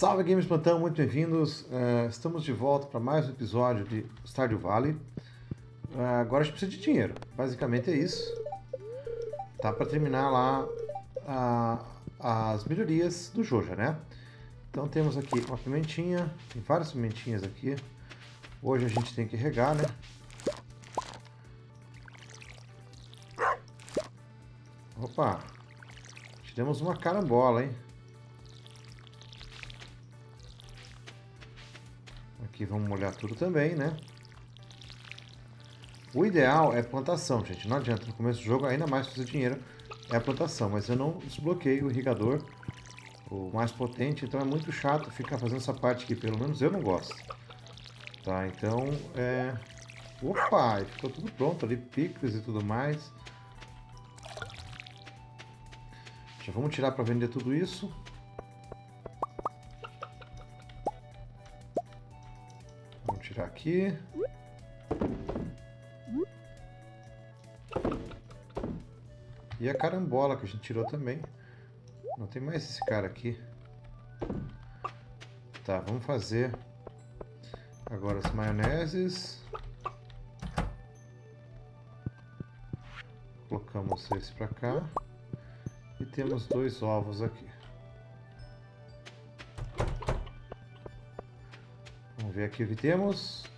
Salve Games Plantão, muito bem-vindos. Uh, estamos de volta para mais um episódio de Stardew Valley. Uh, agora a gente precisa de dinheiro, basicamente é isso. Tá para terminar lá uh, as melhorias do Joja, né? Então temos aqui uma pimentinha, tem várias pimentinhas aqui. Hoje a gente tem que regar, né? Opa! Tivemos uma carambola, hein? Aqui vamos molhar tudo também, né? O ideal é plantação, gente. Não adianta no começo do jogo, ainda mais fazer dinheiro, é a plantação. Mas eu não desbloqueei o irrigador, o mais potente, então é muito chato ficar fazendo essa parte aqui. Pelo menos eu não gosto. Tá, então é... Opa, ficou tudo pronto ali, picles e tudo mais. Já vamos tirar para vender tudo isso. Aqui. E a carambola que a gente tirou também. Não tem mais esse cara aqui. Tá, vamos fazer agora as maioneses. Colocamos esse para cá. E temos dois ovos aqui. Vamos ver aqui o que temos.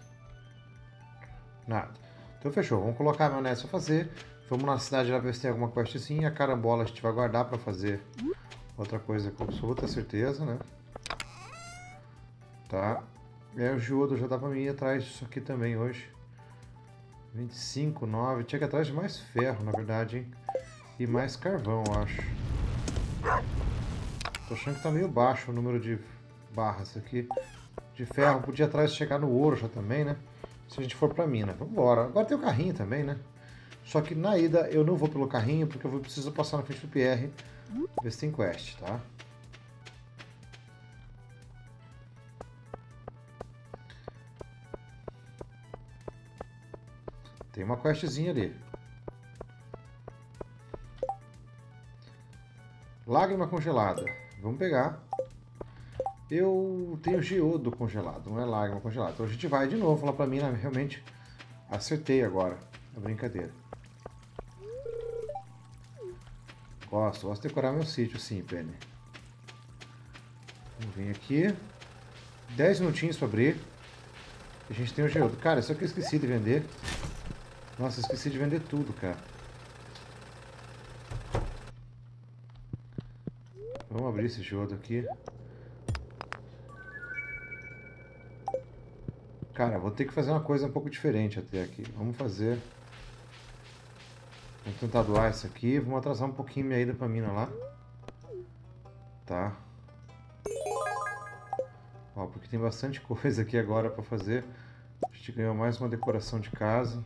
Nada. Então fechou. Vamos colocar a maionese para fazer. Vamos na cidade lá ver se tem alguma questzinha. A carambola a gente vai guardar para fazer outra coisa com absoluta certeza, né? Tá. E aí o Geodo já dá para mim ir atrás disso aqui também hoje. 25, 9. Tinha que ir atrás de mais ferro, na verdade, hein? E mais carvão, eu acho. Tô achando que tá meio baixo o número de barras aqui de ferro. Podia atrás chegar no ouro já também, né? Se a gente for pra mina. Vamos embora. Agora tem o carrinho também, né? Só que na ida eu não vou pelo carrinho porque eu vou preciso passar na frente do PR ver se tem quest, tá? Tem uma questzinha ali. Lágrima congelada. Vamos pegar. Eu tenho geodo congelado, não é lágrima congelada. Então a gente vai de novo lá pra mim, né? realmente acertei agora a brincadeira. Gosto, gosto de decorar meu sítio sim, Penny. Vamos vir aqui. 10 minutinhos para abrir. A gente tem o geodo. Cara, isso aqui eu esqueci de vender. Nossa, esqueci de vender tudo, cara. Vamos abrir esse geodo aqui. Cara, vou ter que fazer uma coisa um pouco diferente até aqui. Vamos fazer... Vamos tentar doar isso aqui. Vamos atrasar um pouquinho minha ida pra mina lá. Tá. Ó, porque tem bastante coisa aqui agora pra fazer. A gente ganhou mais uma decoração de casa.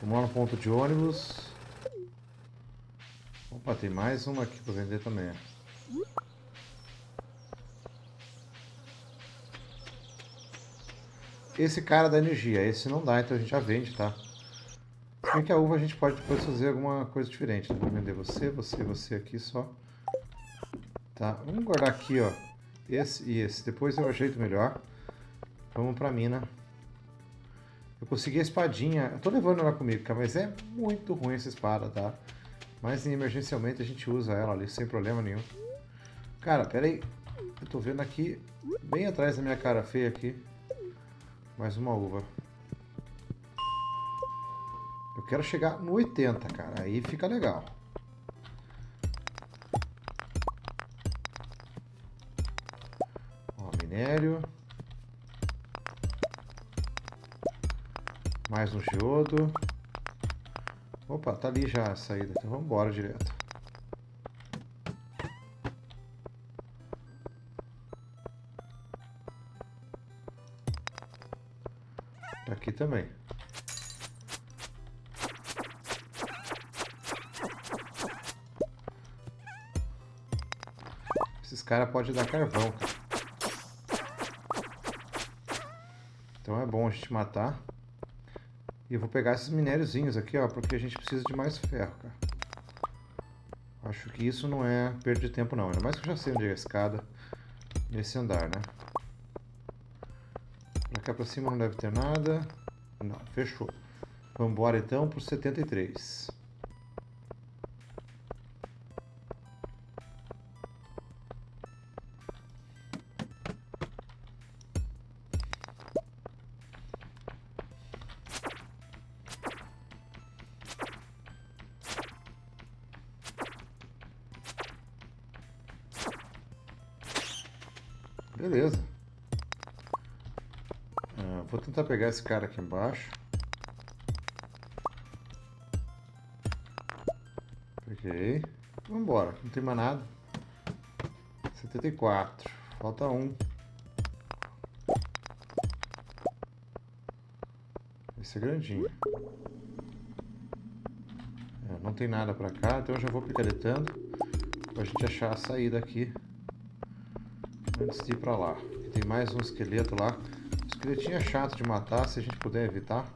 Vamos lá no ponto de ônibus. Opa, tem mais uma aqui pra vender também. Esse cara da energia. Esse não dá, então a gente já vende, tá? Se que a uva a gente pode depois fazer alguma coisa diferente. Vamos vender você, você, você aqui só. Tá, vamos guardar aqui, ó. Esse e esse. Depois eu ajeito melhor. Vamos pra mina. Eu consegui a espadinha. Eu tô levando ela comigo, cara, mas é muito ruim essa espada, tá? Mas emergencialmente a gente usa ela ali sem problema nenhum. Cara, pera aí. Eu tô vendo aqui, bem atrás da minha cara feia aqui. Mais uma uva. Eu quero chegar no 80, cara. Aí fica legal. Ó, minério. Mais um geodo. Opa, tá ali já a saída. Então vamos embora direto. Aqui também. Esses caras podem dar carvão. Então é bom a gente matar. E eu vou pegar esses minériozinhos aqui, ó, porque a gente precisa de mais ferro, cara. Acho que isso não é perda de tempo não, ainda mais que eu já sei onde é a escada nesse andar, né? Pra pra cima não deve ter nada. Não, fechou. Vamos embora então pro 73. Pegar esse cara aqui embaixo. Peguei. Vamos embora. Não tem mais nada. 74. Falta um. Esse é grandinho. É, não tem nada pra cá, então eu já vou picaretando pra gente achar a saída aqui antes de ir pra lá. Tem mais um esqueleto lá. Esqueletinho é chato de matar, se a gente puder evitar.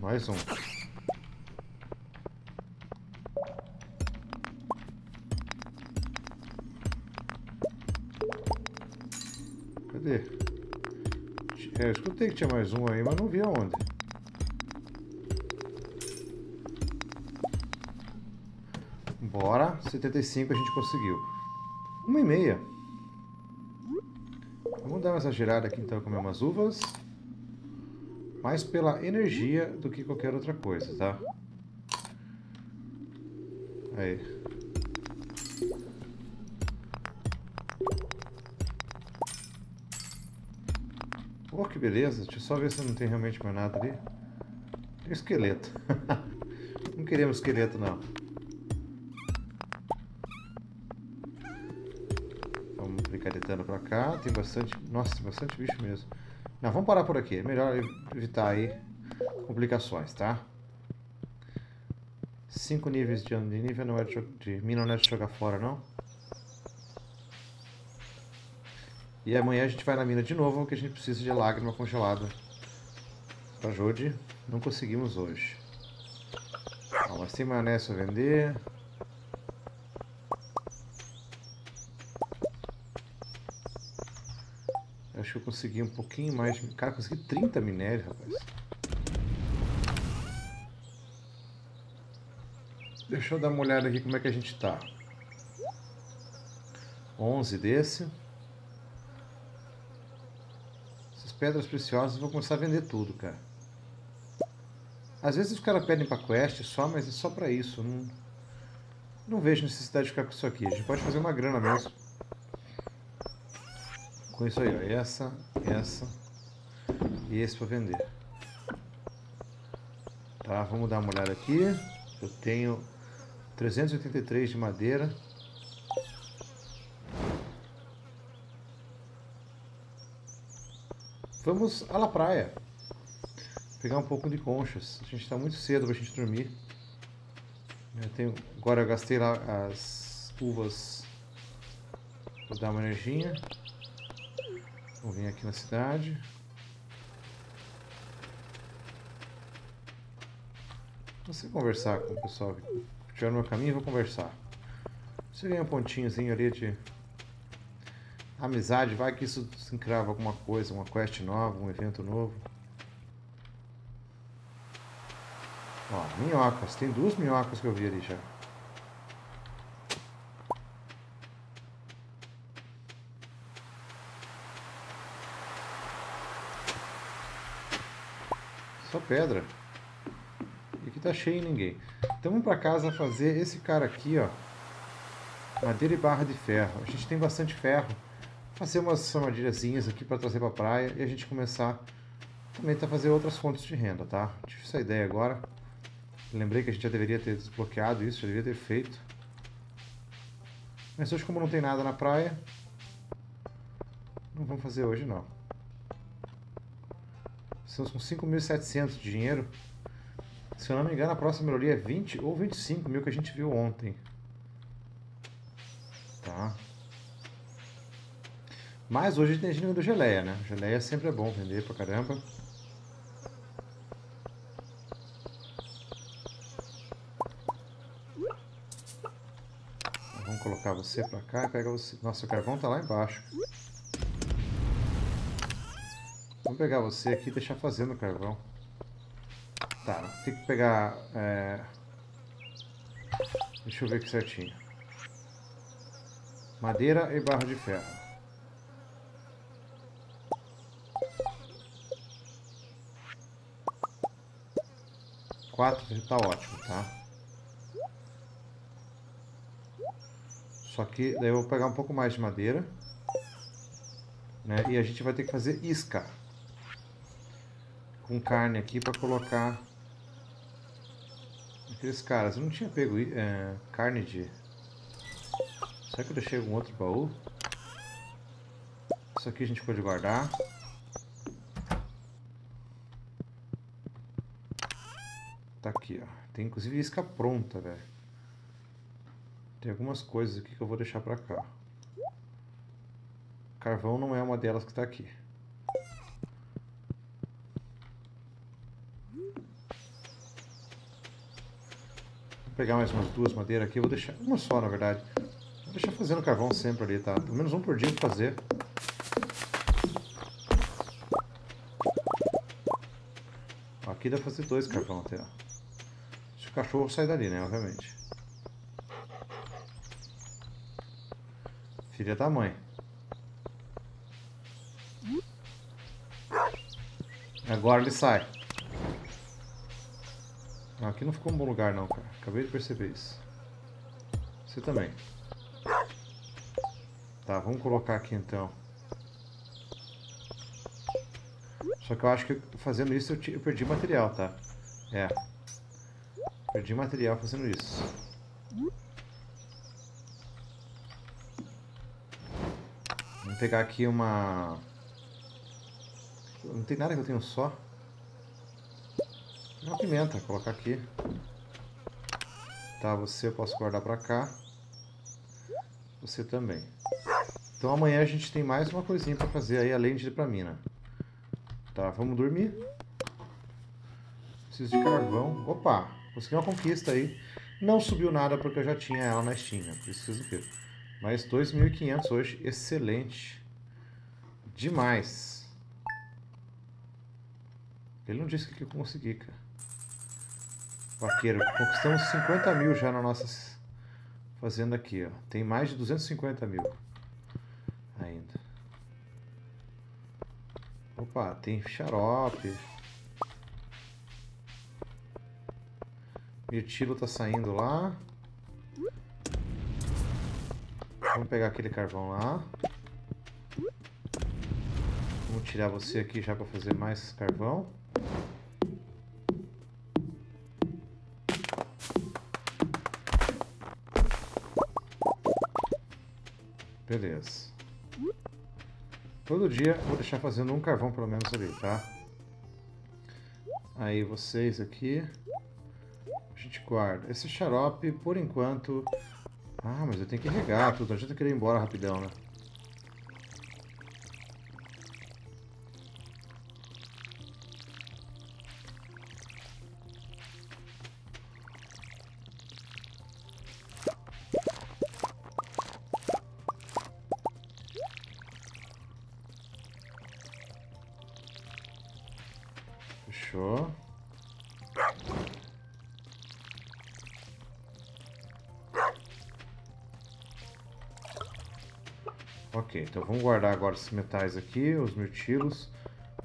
Mais um. Escutei que tinha mais um aí, mas não vi aonde. Bora, 75 a gente conseguiu. Uma e meia. Vamos dar essa girada aqui então comer umas uvas. Mais pela energia do que qualquer outra coisa, tá? Aí. Beleza. Deixa eu só ver se não tem realmente mais nada ali. Tem esqueleto. não queremos esqueleto, não. Vamos picaretando pra cá. Tem bastante... Nossa, tem bastante bicho mesmo. Não, vamos parar por aqui. É melhor evitar aí complicações, tá? Cinco níveis de, nível não é de, de mina não é de jogar fora, não. E amanhã a gente vai na mina de novo, que a gente precisa de lágrima congelada. Pra Jode, não conseguimos hoje. Ó, mas tem maionese a vender. Acho que eu consegui um pouquinho mais. Cara, consegui 30 minérios, rapaz. Deixa eu dar uma olhada aqui como é que a gente tá. 11 desse. Essas pedras preciosas eu vou começar a vender tudo, cara. Às vezes os caras pedem pra quest só, mas é só pra isso. Não, não vejo necessidade de ficar com isso aqui. A gente pode fazer uma grana mesmo com isso aí, ó. Essa, essa e esse para vender. Tá, vamos dar uma olhada aqui. Eu tenho 383 de madeira. Vamos à la praia. Pegar um pouco de conchas. A gente está muito cedo para a gente dormir. Eu tenho, agora eu gastei lá as uvas. Vou dar uma energia. Vou vir aqui na cidade. Você conversar com o pessoal que estiver no meu caminho, vou conversar. Você ganha um pontinhozinho ali de amizade, vai que isso se encrava alguma coisa, uma quest nova, um evento novo. Ó, minhocas, tem duas minhocas que eu vi ali já. Só pedra. E aqui tá cheio ninguém. Então vamos pra casa fazer esse cara aqui, ó. Madeira e barra de ferro. A gente tem bastante ferro. Fazer umas armadilhazinhas aqui para trazer pra praia e a gente começar também a fazer outras fontes de renda, tá? Tive essa ideia agora. Lembrei que a gente já deveria ter desbloqueado isso, já deveria ter feito. Mas hoje como não tem nada na praia, não vamos fazer hoje não. Estamos com 5.700 de dinheiro. Se eu não me engano, a próxima melhoria é 20 ou 25 mil que a gente viu ontem. Mas hoje tem gente vendendo geleia, né? Geleia sempre é bom vender pra caramba. Vamos colocar você pra cá e pega você. Nossa, o carvão tá lá embaixo. Vamos pegar você aqui e deixar fazendo o carvão. Tá, tem que pegar... É... Deixa eu ver aqui certinho. Madeira e barra de ferro. Quatro tá ótimo, tá? Só que daí eu vou pegar um pouco mais de madeira. Né? E a gente vai ter que fazer isca. Com carne aqui para colocar aqueles caras. Eu não tinha pego é, carne de... Será que eu deixei algum outro baú? Isso aqui a gente pode guardar. Tá aqui, ó. Tem inclusive isca pronta, velho. Tem algumas coisas aqui que eu vou deixar pra cá. Carvão não é uma delas que tá aqui. Vou pegar mais umas duas madeiras aqui. Eu vou deixar uma só, na verdade. Vou deixar fazendo carvão sempre ali, tá? Pelo menos um por dia fazer. Aqui dá pra fazer dois carvão até, ó. O cachorro sai dali, né? Obviamente. Filha da mãe. Agora ele sai. aqui não ficou um bom lugar não, cara. Acabei de perceber isso. Você também. Tá, vamos colocar aqui então. Só que eu acho que fazendo isso eu, eu perdi material, tá? É. Perdi material fazendo isso. Vamos pegar aqui uma... Não tem nada que eu tenho só. Uma pimenta, colocar aqui. Tá, você eu posso guardar pra cá. Você também. Então amanhã a gente tem mais uma coisinha pra fazer aí, além de ir pra mina. Tá, vamos dormir. Preciso de carvão. Opa! Consegui uma conquista aí. Não subiu nada porque eu já tinha ela na Steam, né? Por isso fiz o quê? Mas 2.500 hoje, excelente. Demais. Ele não disse que eu consegui, cara. Vaqueiro, conquistamos 50 mil já na nossa fazenda aqui, ó. Tem mais de 250 mil ainda. Opa, tem xarope. Mirtilo tá saindo lá. Vamos pegar aquele carvão lá. Vamos tirar você aqui já para fazer mais carvão. Beleza. Todo dia vou deixar fazendo um carvão pelo menos ali, tá? Aí vocês aqui gente guarda. Esse xarope, por enquanto... Ah, mas eu tenho que regar tudo. A gente querer ir embora rapidão, né? Então vamos guardar agora esses metais aqui, os mirtilos.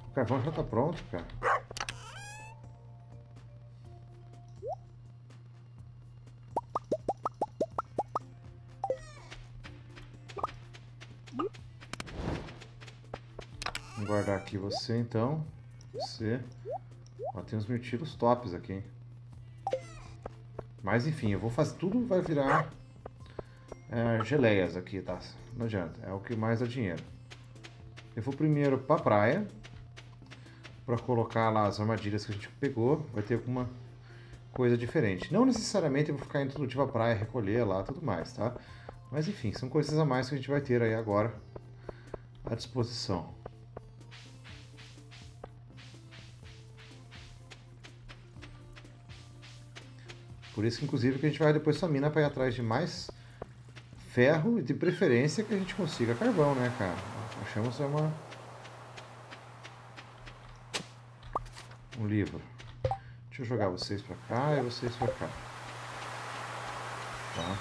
O carvão já está pronto, cara. Vamos guardar aqui você então. Você. Ó, tem uns mirtilos tops aqui, hein? Mas enfim, eu vou fazer tudo, vai virar é, geleias aqui, tá? Não adianta, é o que mais dá dinheiro. Eu vou primeiro para a praia, para colocar lá as armadilhas que a gente pegou, vai ter alguma coisa diferente. Não necessariamente eu vou ficar indo dia pra praia, recolher lá, tudo mais, tá? Mas enfim, são coisas a mais que a gente vai ter aí agora à disposição. Por isso, inclusive, que a gente vai depois essa mina para ir atrás de mais ferro e de preferência que a gente consiga carvão, né, cara? Achamos uma um livro. Deixa eu jogar vocês para cá e vocês para cá. Tá.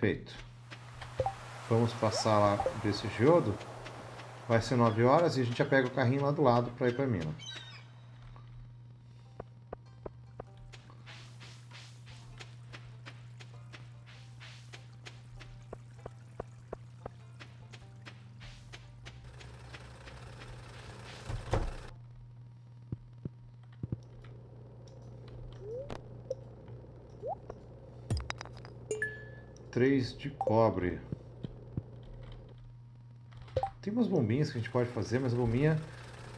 Feito. Vamos passar lá desse geodo. Vai ser 9 horas e a gente já pega o carrinho lá do lado para ir para mina. Três de cobre. Tem umas bombinhas que a gente pode fazer, mas a bombinha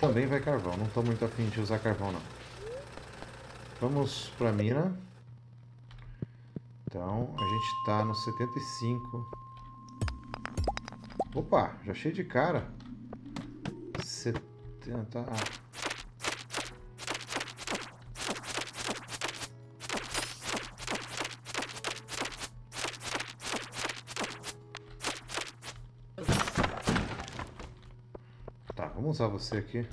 também vai carvão. Não estou muito afim de usar carvão, não. Vamos para a mina. Então, a gente está no 75. Opa, já cheio de cara. 70... Ah. Vamos usar você aqui.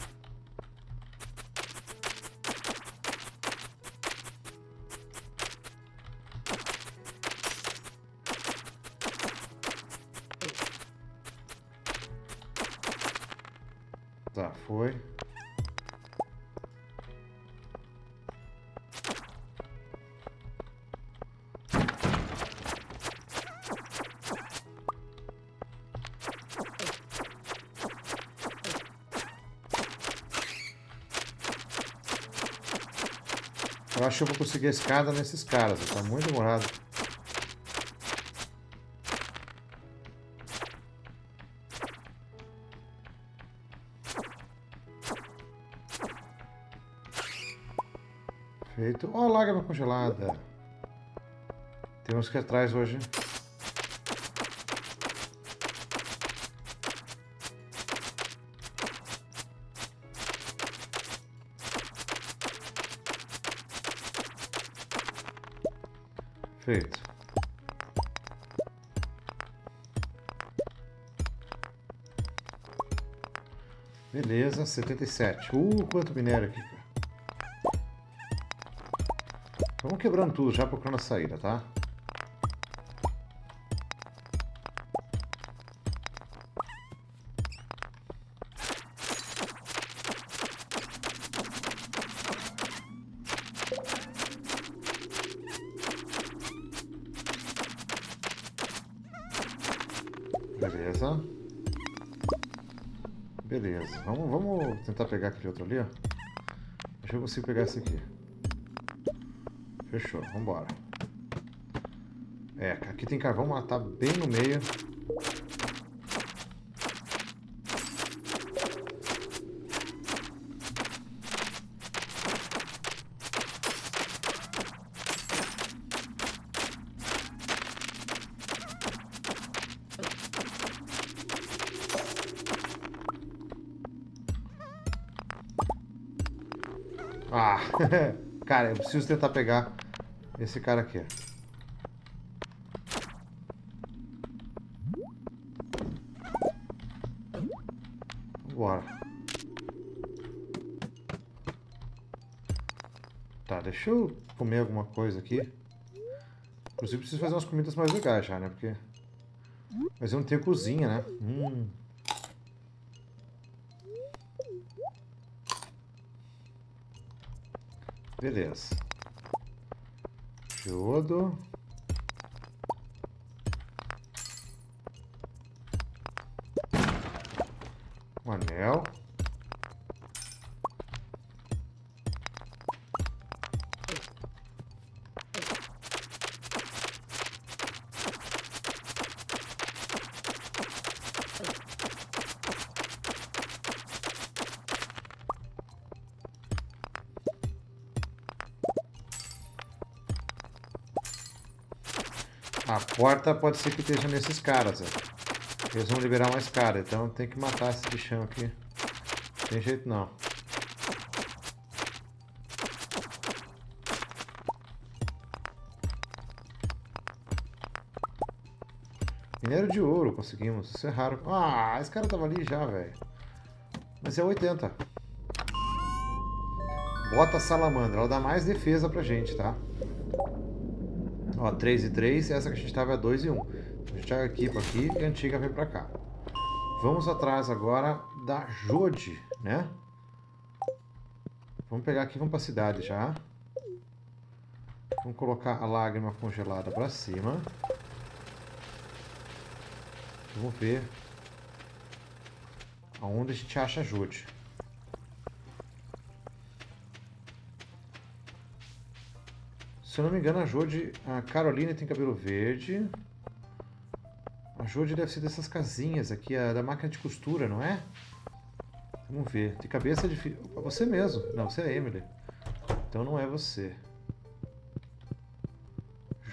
Eu acho que eu vou conseguir a escada nesses caras. Tá muito demorado. Feito. Ó, oh, lágrima congelada. Temos que ir atrás hoje. 77, Uh, quanto minério aqui, cara. Vamos quebrando tudo já procurando a saída, tá? Tentar pegar aquele outro ali, ó. Acho que eu consigo pegar esse aqui. Fechou, vambora. É, aqui tem carvão, mas tá bem no meio. Cara, eu preciso tentar pegar esse cara aqui. Bora. Tá, deixa eu comer alguma coisa aqui. Inclusive preciso fazer umas comidas mais legais já, né? Porque... Mas eu não tenho cozinha, né? Hum... Beleza. Jodo. A porta pode ser que esteja nesses caras, ó. Eles vão liberar mais cara, então tem que matar esse bichão aqui. Não tem jeito não. Minério de ouro conseguimos. Isso é raro. Ah, esse cara tava ali já, velho. Mas é 80. Bota salamandra. Ela dá mais defesa pra gente, tá? Ó, 3 e 3. Essa que a gente tava é 2 e 1. A gente equipa aqui e a antiga vem pra cá. Vamos atrás agora da Jode, né? Vamos pegar aqui, vamos pra cidade já. Vamos colocar a lágrima congelada pra cima. Vamos ver aonde a gente acha a Jode. Se eu não me engano, a Jode, a Caroline tem cabelo verde. A Jode deve ser dessas casinhas aqui, a da máquina de costura, não é? Vamos ver. Tem cabeça de... Você mesmo. Não, você é Emily. Então não é você.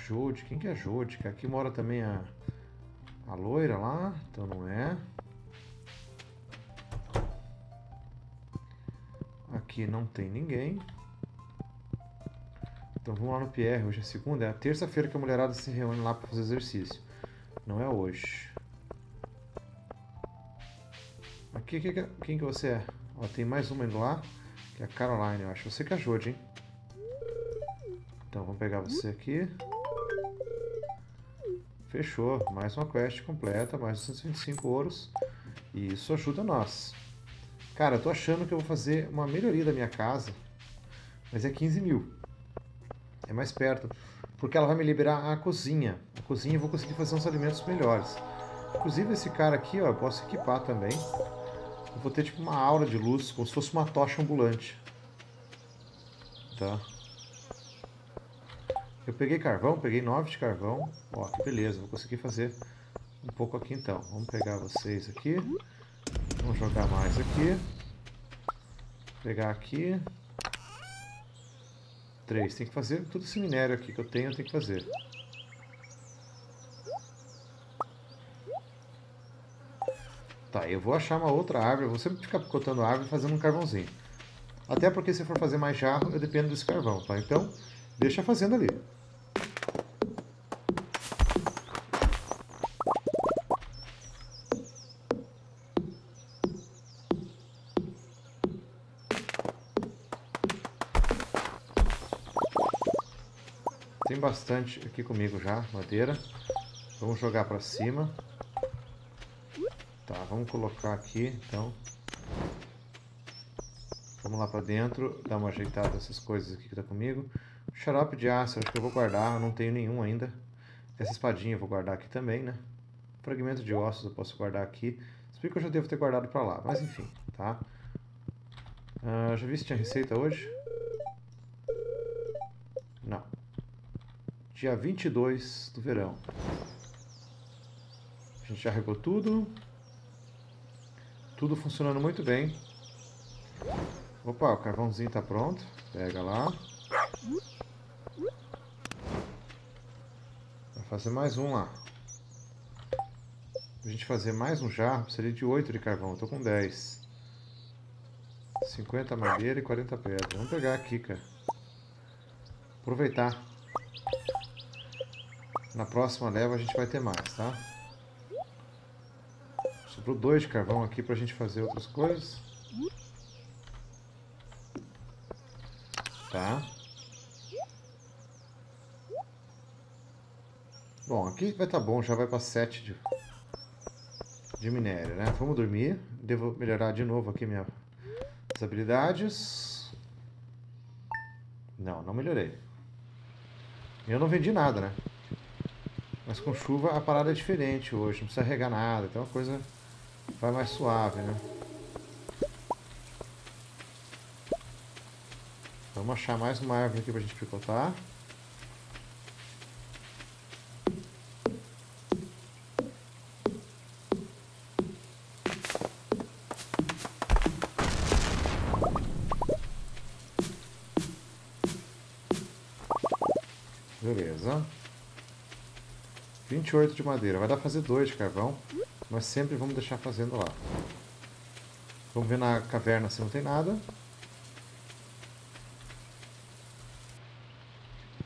Jode. Quem que é Jode? Aqui mora também a... A loira lá, então não é. Aqui não tem ninguém. Então vamos lá no Pierre, hoje é segunda, é a terça-feira que a mulherada se reúne lá para fazer exercício. Não é hoje. Aqui, quem que, quem que você é? Ó, tem mais uma indo lá, que é a Caroline, eu acho. Você que ajude, hein? Então vamos pegar você aqui. Fechou, mais uma quest completa, mais 225 ouros. E isso ajuda nós. Cara, eu tô achando que eu vou fazer uma melhoria da minha casa. Mas é 15 mil. É mais perto. Porque ela vai me liberar a cozinha. A cozinha eu vou conseguir fazer uns alimentos melhores. Inclusive esse cara aqui, ó, eu posso equipar também. Eu vou ter tipo uma aura de luz, como se fosse uma tocha ambulante. Tá? Eu peguei carvão, peguei 9 de carvão. Ó, que beleza, vou conseguir fazer um pouco aqui então. Vamos pegar vocês aqui. Vamos jogar mais aqui. Pegar aqui. Tem que fazer tudo esse minério aqui que eu tenho, eu tenho que fazer. Tá, eu vou achar uma outra árvore. Vou sempre ficar picotando árvore e fazendo um carvãozinho. Até porque se for fazer mais jarro, eu dependo desse carvão, tá? Então, deixa fazendo ali. Bastante aqui comigo já, madeira. Vamos jogar para cima. Tá, vamos colocar aqui, então. Vamos lá para dentro, dar uma ajeitada nessas coisas aqui que tá comigo. Xarope de aço, acho que eu vou guardar, eu não tenho nenhum ainda. Essa espadinha eu vou guardar aqui também, né? Fragmento de ossos eu posso guardar aqui. Se que eu já devo ter guardado para lá, mas enfim, tá? Uh, já vi se tinha receita hoje? Dia 22 do verão. A gente já regou tudo. Tudo funcionando muito bem. Opa, o carvãozinho está pronto. Pega lá. Vai fazer mais um lá. A gente fazer mais um jarro, seria de 8 de carvão. Tô com 10. 50 madeira e 40 pedras. Vamos pegar aqui, cara. Aproveitar. Na próxima leva a gente vai ter mais, tá? Sobrou dois de carvão aqui pra gente fazer outras coisas. Tá? Bom, aqui vai estar tá bom, já vai para 7 de, de minério, né? Vamos dormir. Devo melhorar de novo aqui minhas habilidades. Não, não melhorei. Eu não vendi nada, né? Mas com chuva a parada é diferente hoje, não precisa regar nada, então a coisa vai mais suave, né? Vamos achar mais uma árvore aqui pra gente picotar. 28 de madeira. Vai dar pra fazer dois de carvão, mas sempre vamos deixar fazendo lá. Vamos ver na caverna se não tem nada.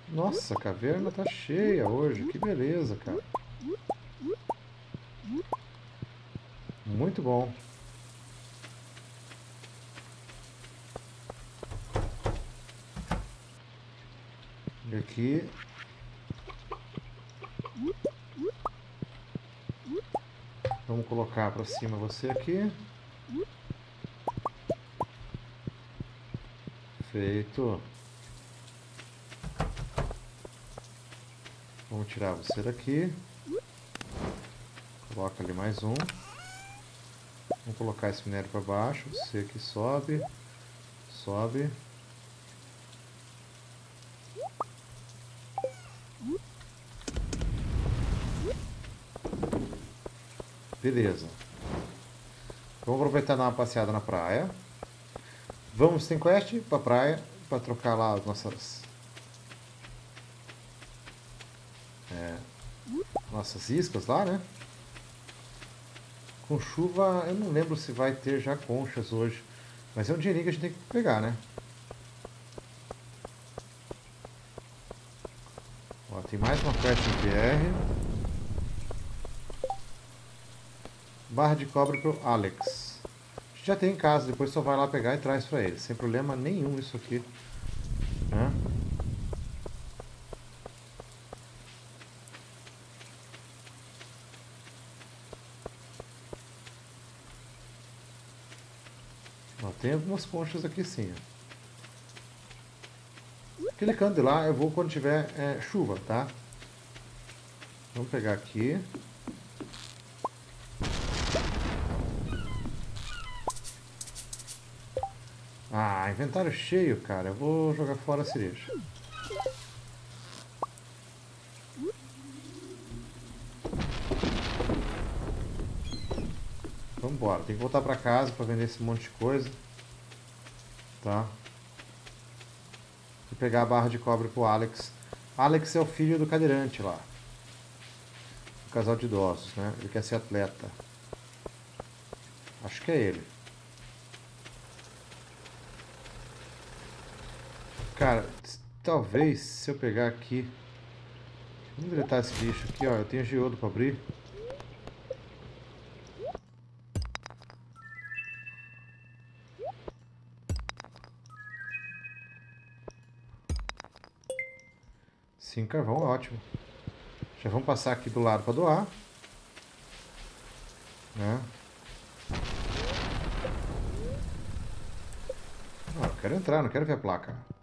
Nossa, a caverna tá cheia hoje. Que beleza, cara. Muito bom. E aqui... colocar para cima você aqui. Feito. Vamos tirar você daqui. Coloca ali mais um. Vamos colocar esse minério para baixo. Você aqui sobe. Sobe. Beleza. Vamos aproveitar dar uma passeada na praia. Vamos, tem quest pra praia, pra trocar lá as nossas... É, nossas iscas lá, né? Com chuva, eu não lembro se vai ter já conchas hoje. Mas é um dinheirinho que a gente tem que pegar, né? Ó, tem mais uma quest em PR. Barra de cobre pro Alex. Já tem em casa, depois só vai lá pegar e traz pra ele. Sem problema nenhum isso aqui. Né? Ó, tem algumas conchas aqui sim. Aquele canto de lá eu vou quando tiver é, chuva, tá? Vamos pegar aqui. Ah, inventário cheio, cara. Eu vou jogar fora a cereja. Vambora. Tem que voltar pra casa pra vender esse monte de coisa. Tá? E pegar a barra de cobre pro Alex. Alex é o filho do cadeirante lá. O casal de idosos, né? Ele quer ser atleta. Acho que é ele. Cara, talvez se eu pegar aqui... Vamos deletar esse bicho aqui, ó. Eu tenho geodo para abrir. Sim, carvão, ótimo. Já vamos passar aqui do lado para doar. Né? Ah, eu quero entrar, não quero ver a placa.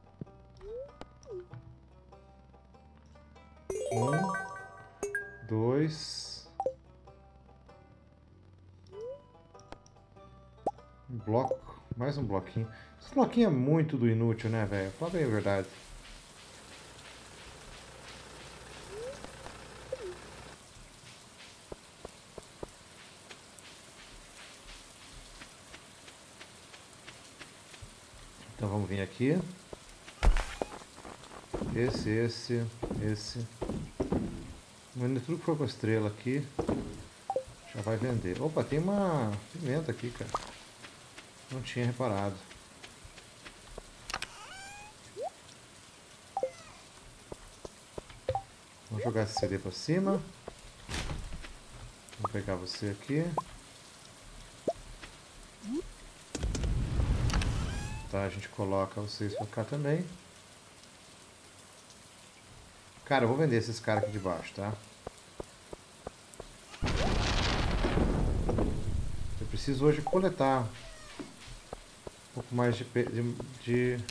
Um, dois. Um bloco, mais um bloquinho. Esse bloquinho é muito do inútil, né, velho? Fala bem a verdade. Então vamos vir aqui. Esse, esse, esse. Vendo tudo que for com estrela aqui. Já vai vender. Opa, tem uma pimenta aqui, cara. Não tinha reparado. Vamos jogar esse CD pra cima. Vou pegar você aqui. Tá, a gente coloca vocês pra cá também. Cara, eu vou vender esses caras aqui de baixo, tá? Preciso hoje coletar um pouco mais de, de, de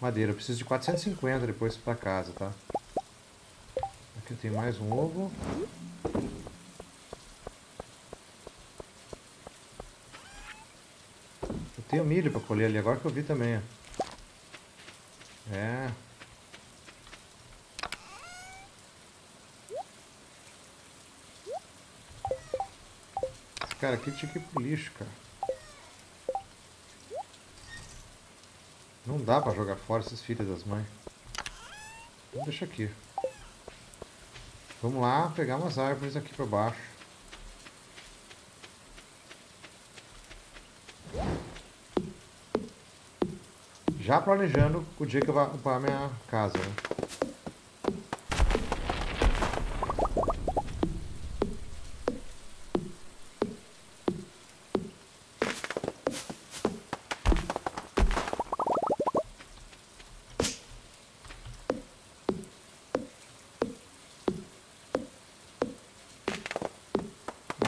madeira. Eu preciso de 450 depois para casa, tá? Aqui tem mais um ovo. Eu tenho milho para colher ali, agora que eu vi também. É, Cara, aqui tinha que ir pro lixo, cara. Não dá pra jogar fora esses filhos das mães. Então deixa aqui. Vamos lá pegar umas árvores aqui para baixo. Já planejando o dia que eu vou ocupar minha casa, né?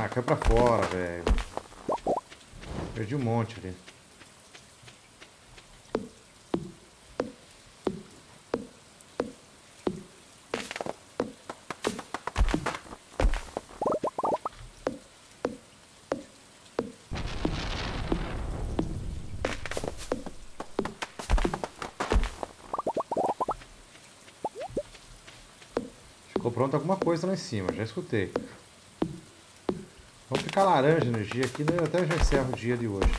Ah, caiu pra fora, velho. Perdi um ali. Ficou pronto alguma coisa lá em cima, já escutei. Vamos ficar laranja energia aqui, né? até já encerro o dia de hoje.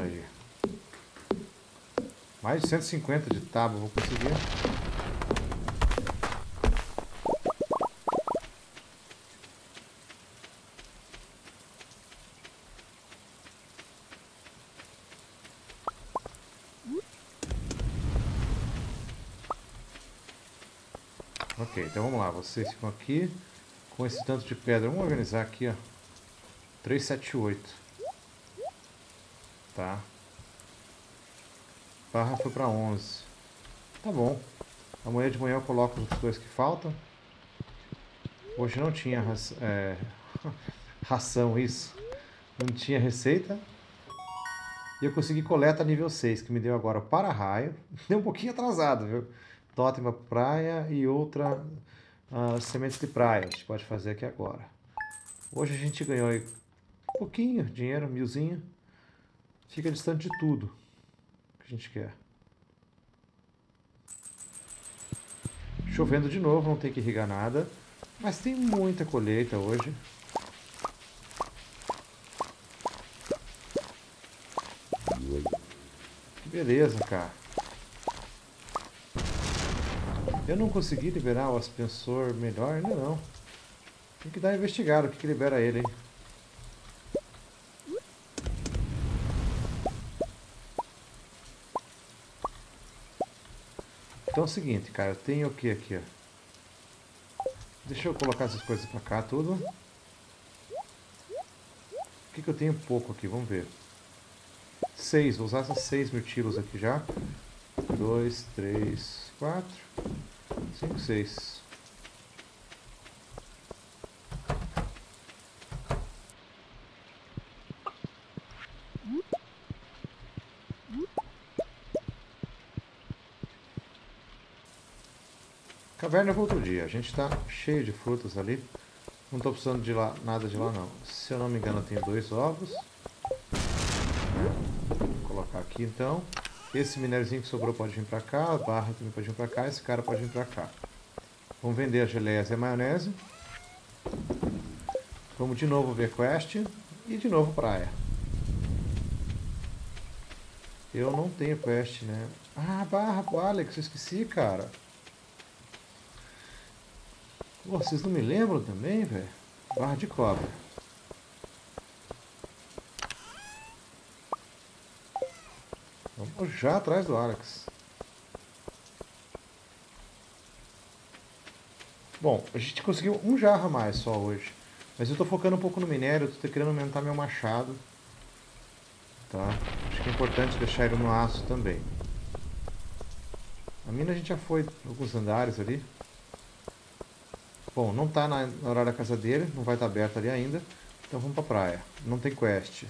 Aí. Mais de 150 de tábua vou conseguir. Ok, então vamos lá, vocês ficam aqui com esse tanto de pedra. Vamos organizar aqui, ó. 378. Tá. Barra foi pra 11. Tá bom. Amanhã de manhã eu coloco os dois que faltam. Hoje não tinha é... ração isso. Não tinha receita. E eu consegui coleta nível 6, que me deu agora para-raio. Deu um pouquinho atrasado, viu? Totem para praia e outra uh, sementes de praia. A gente pode fazer aqui agora. Hoje a gente ganhou aí um pouquinho dinheiro, milzinho. Fica distante de tudo que a gente quer. Chovendo de novo, não tem que irrigar nada. Mas tem muita colheita hoje. Que beleza, cara. Eu não consegui liberar o aspersor melhor ainda não. Tem que dar uma investigada o que, que libera ele, hein? Então é o seguinte, cara, eu tenho o que aqui, ó. Deixa eu colocar essas coisas pra cá, tudo. O que, que eu tenho pouco aqui? Vamos ver. Seis, vou usar essas seis mutilos aqui já. Dois, três, quatro, cinco, seis. Caverna para outro dia. A gente está cheio de frutas ali. Não estou precisando de lá, nada de lá não. Se eu não me engano, eu tenho dois ovos. Vou colocar aqui então. Esse minériozinho que sobrou pode vir para cá. A barra também pode vir para cá. Esse cara pode vir para cá. Vamos vender as geleias e a maionese. Vamos de novo ver quest. E de novo praia. Eu não tenho quest, né? Ah, barra pro Alex. Eu esqueci, cara. Pô, vocês não me lembram também, velho? Barra de cobra. Vamos já atrás do Alex. Bom, a gente conseguiu um jarro a mais só hoje. Mas eu tô focando um pouco no minério, eu tô querendo aumentar meu machado. Tá? Acho que é importante deixar ele no aço também. A mina a gente já foi alguns andares ali. Bom, não está na, hora da casa dele, não vai estar tá aberto ali ainda. Então vamos pra praia. Não tem quest.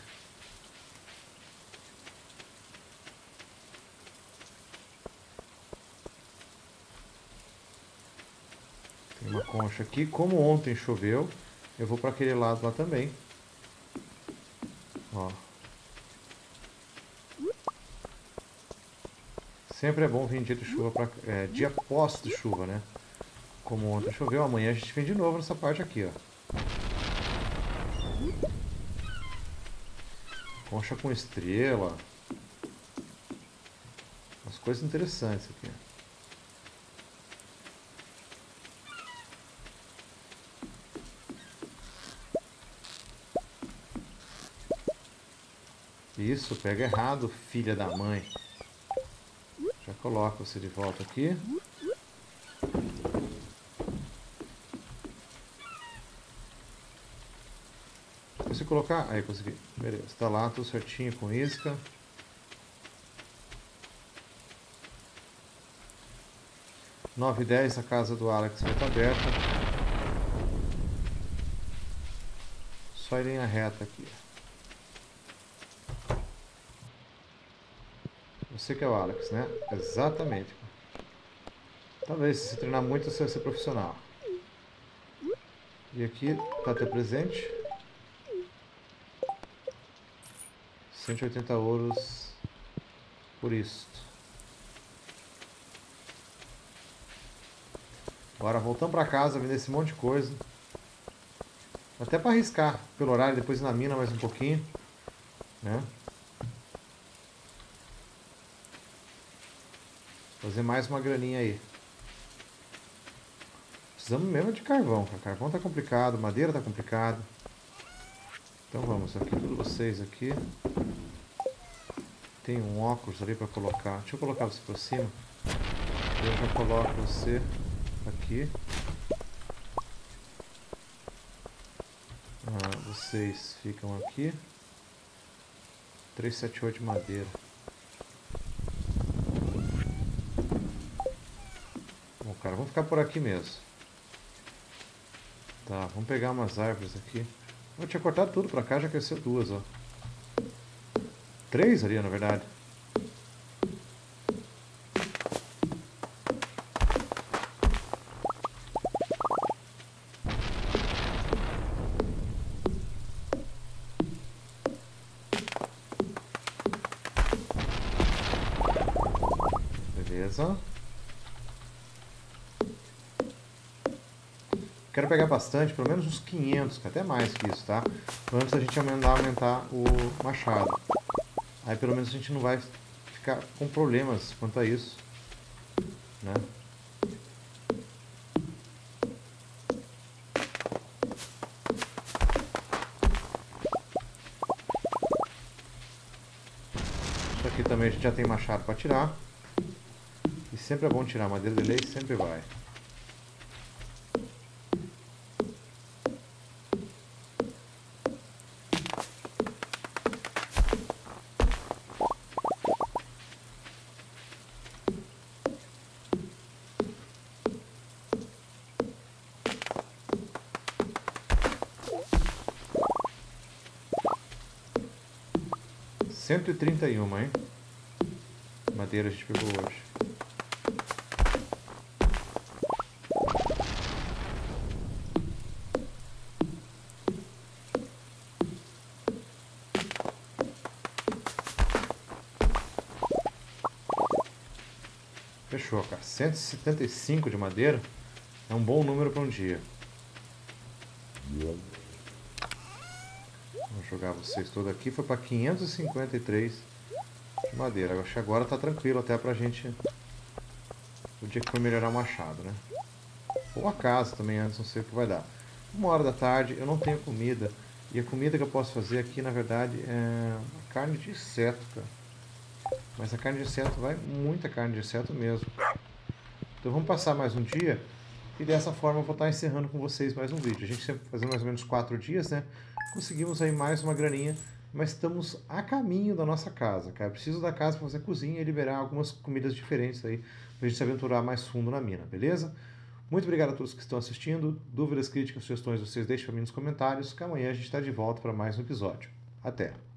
Tem uma concha aqui. Como ontem choveu, eu vou para aquele lado lá também. Ó. Sempre é bom vir dia de chuva, pra, é, dia pós de chuva, né? Como ontem choveu, amanhã a gente vem de novo nessa parte aqui, ó. Concha com estrela. Umas coisas interessantes aqui. Isso, pega errado, filha da mãe. Já coloco você de volta aqui. Consegui colocar? Aí, consegui. Beleza, tá lá, tudo certinho com isca. Nove e dez, a casa do Alex vai estar aberta. Só em linha reta aqui. Você que é o Alex, né? Exatamente. Talvez se treinar muito você vai ser profissional. E aqui tá teu presente. 180 ouros por isto. Agora voltamos para casa, vender esse monte de coisa. Até para arriscar pelo horário, depois ir na mina mais um pouquinho. Né? Fazer mais uma graninha aí. Precisamos mesmo de carvão, cara. Carvão tá complicado, madeira tá complicado. Então vamos, aqui tudo vocês aqui. Tem um óculos ali para colocar. Deixa eu colocar você por cima. Eu já coloco você aqui. Ah, vocês ficam aqui. 378 de madeira. cara. Vamos ficar por aqui mesmo. Tá, vamos pegar umas árvores aqui. Eu tinha cortado tudo pra cá, já cresceu duas, ó. Três ali, na verdade. Beleza. Quero pegar bastante, pelo menos uns 500, até mais que isso, tá? Antes a gente aumentar, aumentar o machado. Aí pelo menos a gente não vai ficar com problemas quanto a isso, né? Isso aqui também a gente já tem machado para tirar. E sempre é bom tirar madeira de lei, sempre vai. Cento e trinta e uma, hein? Madeira a gente pegou hoje. Fechou, cara. 175 de madeira é um bom número para um dia. Vou jogar vocês todos aqui. Foi para 553 de madeira. Acho que agora tá tranquilo até pra gente... O dia que for melhorar o machado, né? Ou a casa também antes, não sei o que vai dar. Uma hora da tarde, eu não tenho comida. E a comida que eu posso fazer aqui, na verdade, é carne de inseto, cara. Mas a carne de inseto vai muita carne de inseto mesmo. Então vamos passar mais um dia e dessa forma eu vou estar encerrando com vocês mais um vídeo. A gente sempre fazendo mais ou menos quatro dias, né? Conseguimos aí mais uma graninha, mas estamos a caminho da nossa casa, cara. Preciso da casa para fazer cozinha e liberar algumas comidas diferentes aí para a gente se aventurar mais fundo na mina, beleza? Muito obrigado a todos que estão assistindo. Dúvidas, críticas, sugestões, vocês deixem para mim nos comentários, que amanhã a gente está de volta para mais um episódio. Até!